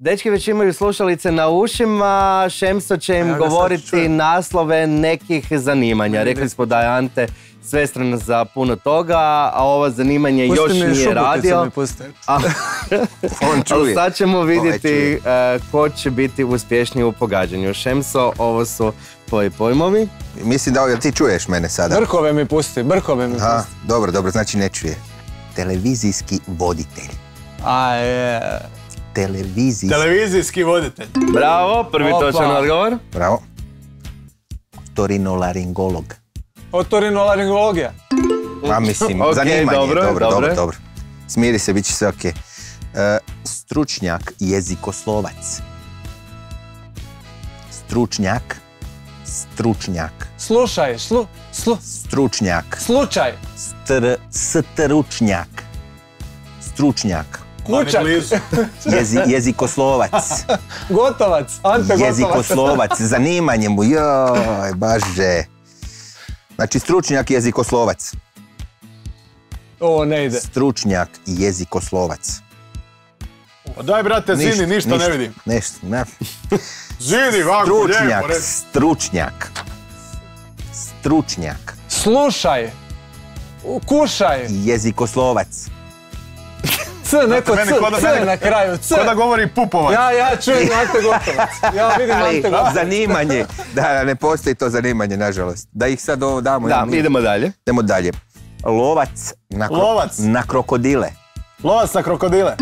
Dečki već imaju slušalice na ušima, Šemso će im Ja govoriti naslove nekih zanimanja. Rekli smo da je Ante svestran za puno toga, a ovo zanimanje još Pusti mi nije radio. mi pusti. A, On ali čuje. sad ćemo vidjeti čuje. e, ko će biti uspješniji u pogađanju. Šemso, ovo su tvoji pojmovi. Mislim da, ti čuješ mene sada? Brkove mi pusti, brkove mi pusti. dobro, dobro, znači ne čuje. Televizijski voditelj. A je. Televizijski, Televizijski voditelj. Bravo, prvi Opa. točan odgovor. bravo. Torinolaringolog. Otorinolaringologija. A mislim, Ok, zanimanje, dobro, dobro, dobro, dobro. dobro, Smiri se, bit će sve ok. E, stručnjak jezikoslovac. Stručnjak, stručnjak, Slušaj, slu, slu, stručnjak, slučaj. str, stručnjak, stručnjak, Kučak. Blizu. Jezi, jezikoslovac, Gotovac. Ante Gotovac. jezikoslovac, zanimanje mu, joj, baže. Znači, stručnjak jezikoslovac, Ovo ne ide. stručnjak jezikoslovac. Pa daj brate, zini, ništa, ne vidim. Ništa, ne. Zini, lijepo, Stručnjak, reci. stručnjak, stručnjak, Slušaj. Kušaj. jezikoslovac. C, neko C, C na kraju. C. Ko da govori Pupovac. Ja, ja čujem Ante Gotovac. Ja vidim Ali Ante Gotovac. zanimanje, da ne postoji to zanimanje, nažalost. Da ih sad ovo damo. Da, idemo dalje. Idemo dalje. Lovac na, kro- Lovac. na krokodile. Lovac na krokodile.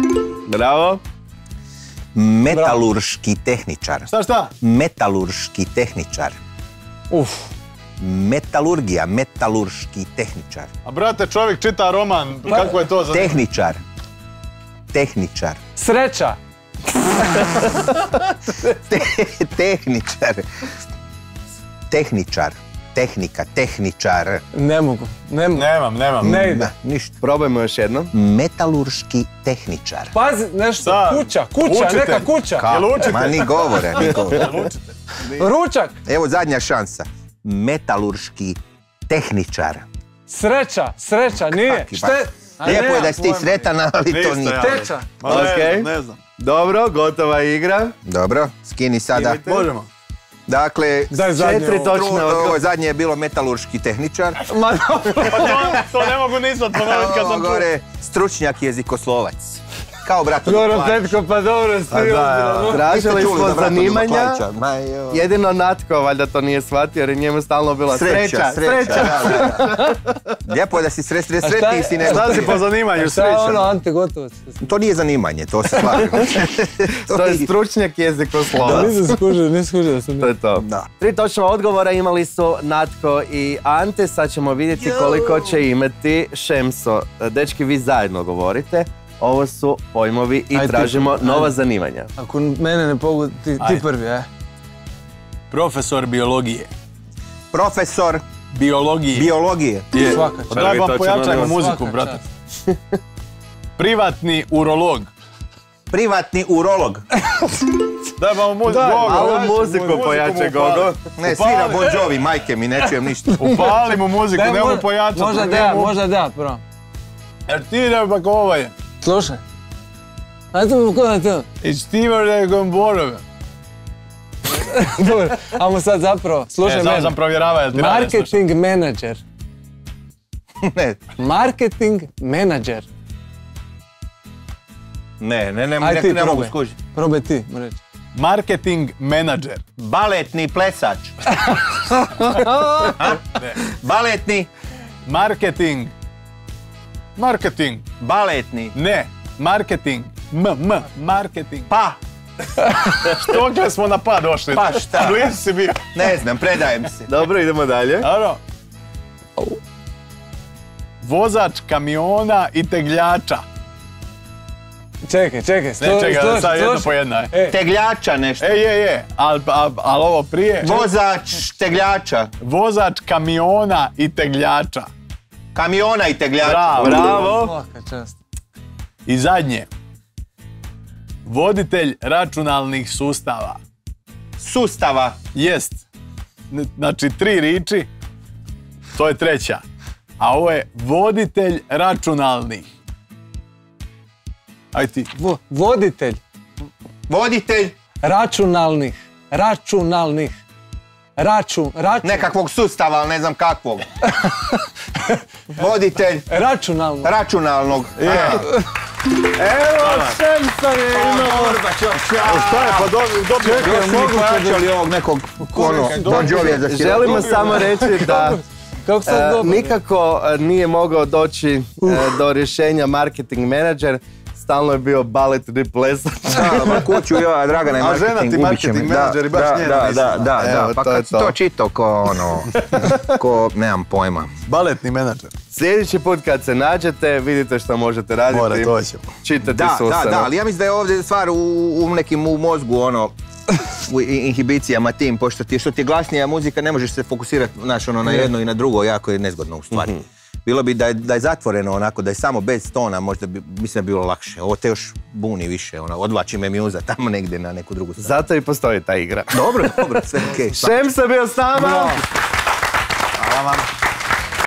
Bravo. Metalurški tehničar. Šta, šta? Metalurški tehničar. Uf. Metalurgija, metalurški tehničar. A brate, čovjek čita roman, kako je to za... Tehničar. Tehničar. Sreća. Te- tehničar. Tehničar. Tehnika, tehničar. Ne mogu. Ne mogu. Nemam, nemam. Ne ide. Ništa. Probajmo još jednom. Metalurški tehničar. Pazi, nešto. Kuća, kuća, neka kuća. Jel učite? Ma ni govore, ni govore. Učite. Ručak. Evo zadnja šansa. Metalurški tehničar. Sreća, sreća, nije. Kaki, Šte? Pa. Lijepo je da si ti sretan, ali to nije. Teča. Ne Okej. znam, ne znam. Dobro, gotova igra. Dobro, skini sada. Možemo. Dakle, Daj Četiri ovo. točne ovo zadnje je bilo metalurški tehničar. Ma dobro. Pa to, to ne mogu nisam ponoviti kad sam tu. gore, stručnjak jezikoslovac. Kao plaća. Petko, pa dobro, svi A da. Tražili smo zanimanja. Jedino Natko valjda to nije shvatio jer je njemu stalno bila sreća. sreća, da, da, da. Lijepo je da si sre, sre, šta sretniji je- si nego Šta si po zanimanju, Šta je ono? Ante Gotovac? To nije zanimanje, to se slažem. To je stručnjak jezikoslovac. Nisam skužio, nisam skužio da sam... To je to. Da. Tri točna odgovora imali su Natko i Ante, sad ćemo vidjeti koliko će imati Šemso. Dečki, vi zajedno govorite. Ovo su pojmovi i Ajde, ti tražimo prvi, nova ajde. zanimanja. Ako mene ne pogu, ti, ti prvi, e. Profesor biologije. Profesor Biologije. biologije. Je. Svaka Pa pojačajmo odgovor. muziku, Svaka brate. čast. Privatni urolog. Privatni urolog. Daj vam muziku. Daj, Gogo, malo muziku upali. Gogo. Ne, Upali. svira Bon Jovi, majke mi, ne čujem ništa. Upali mu muziku, Daj, nemoj mo- pojačati. Možda da možda da prvo. Jer ti ne pa Slušaj. Ajde mu ko na to. I Steve Gomborove. Dobro, ajmo sad zapravo, slušaj E, mene. sam provjerava jel ti radi slušaj. Marketing menadžer. Ne, Marketing menadžer. ne, ne, ne, ne, ne mogu skužiti. Probaj ti, mu reći. Marketing menadžer. Baletni plesač. Baletni, Marketing. Marketing. baletni. Ne. Marketing. M, M. Marketing. Pa, Što gdje smo na pa došli? Pa šta? Blizu si bio. ne znam, predajem se. Dobro, idemo dalje. Dobro. Vozač kamiona i tegljača. Čekaj, čekaj, Ne, slušaj, čekaj, slušaj, sad jedno po jedna. je. E, Tegljača nešto. E, je, je. Al, al, al ovo prije. Vozač tegljača. Vozač kamiona i tegljača. Kamiona i tegljača. Bravo. Bravo. svaka čast. I zadnje. Voditelj računalnih sustava. Sustava. Jest. Znači, tri riči. To je treća. A ovo je voditelj računalnih. Aj ti. Vo- voditelj. Voditelj Računalnih. Računalnih. Račun, račun, nekakvog sustava, ali ne znam kakvog. Voditelj računalno. računalnog. Evo, Šemsa je imao. Šta je, pa dobio, su mi plaćali ovog nekog ono, Bon Jovija za sirot. Želimo samo reći da Kako sam e, nikako e, nije mogao doći e, do rješenja marketing menadžer. Stalno je bio baletni plesač. Da, ma kuću ja, Dragana je A žena ti marketing, menadžer i baš da, njena da, da, da, Evo, da, pa to kad to. to čitao ko ono, ko, nemam pojma. Baletni menadžer. Sljedeći put kad se nađete, vidite što možete raditi. Mora, to ćemo. Čitati Da, da, Susana. da, ali ja mislim da je ovdje stvar u, u nekim u mozgu, ono, u inhibicijama tim, pošto ti, što ti je glasnija muzika, ne možeš se fokusirati, znaš, ono, na jedno i na drugo, jako je nezgodno u stvari. Bilo bi da je, da je zatvoreno onako, da je samo bez tona, možda bi, mislim da bi bilo lakše. Ovo te još buni više, ono, odvlači me mjuza tamo negdje na neku drugu stranu. Zato i postoji ta igra. Dobro, dobro, sve okej. Šemsa bio s nama. Hvala vam.